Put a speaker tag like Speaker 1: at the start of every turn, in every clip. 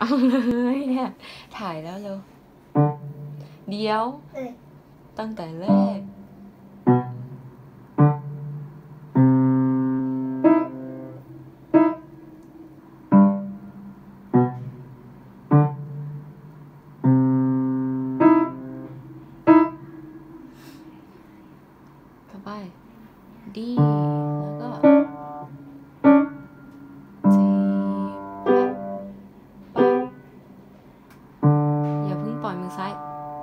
Speaker 1: เอาเลยเนี่ย ถ่ายแล้วเร็วเดี๋ยว ตั้งแต่แรกต่อไปดี ซ้าย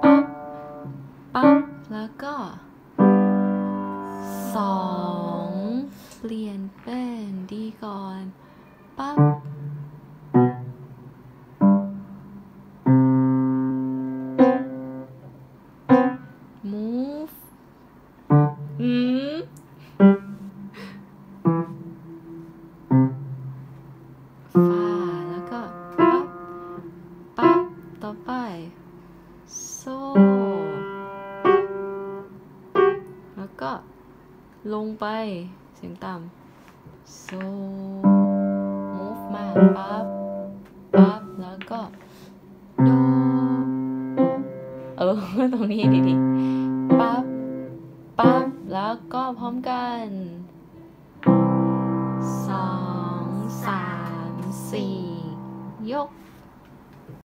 Speaker 1: ปั๊บปั๊บแล้วก็สองเปลี่ยนเป็นดีก่อนปั๊บ move อืมฟาแล้วก็ปั๊บปั๊บต่อไปโซ่ แล้วก็ลงไปเสียงต่ำโซ่ move มาปั๊บปั๊บแล้วก็โดเออ ตรงนี้ดีๆปั๊บปั๊บแล้วก็พร้อมกันสองสามสี่ยก